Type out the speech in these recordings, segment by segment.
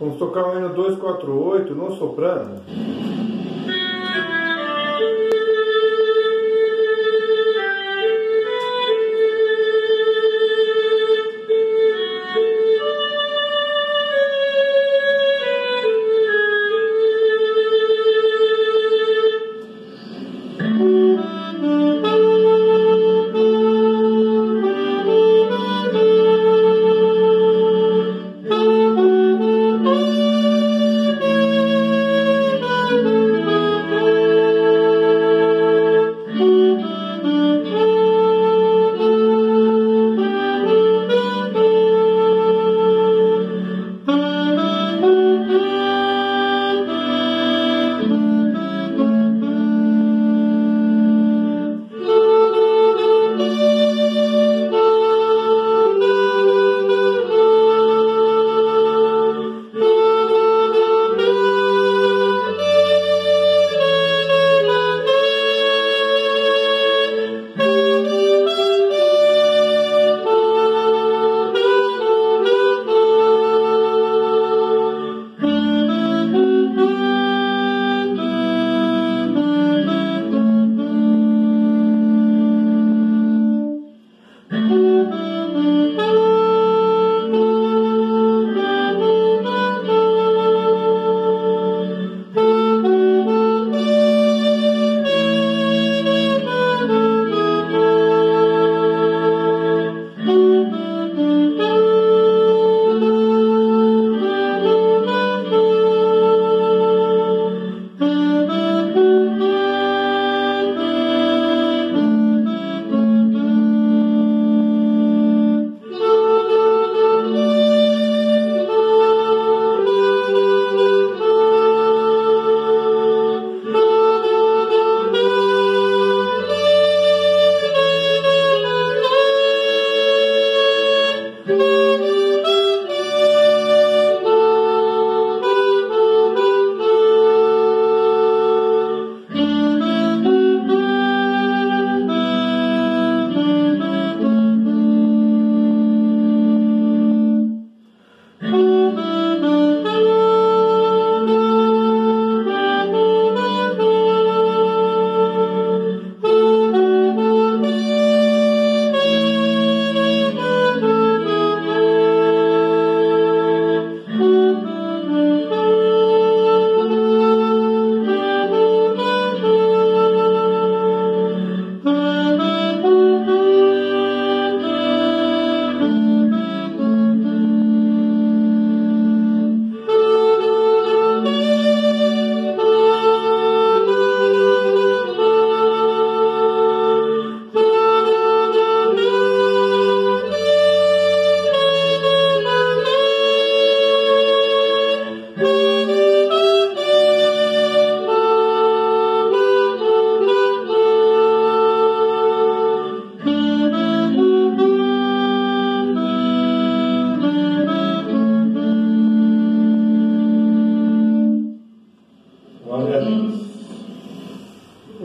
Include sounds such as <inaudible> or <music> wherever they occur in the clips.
Vamos tocar o hino 248 no soprano.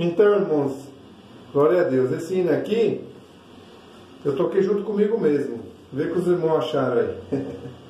Então, irmãos, glória a Deus. Esse hino aqui, eu toquei junto comigo mesmo. Vê o que os irmãos acharam aí. <laughs>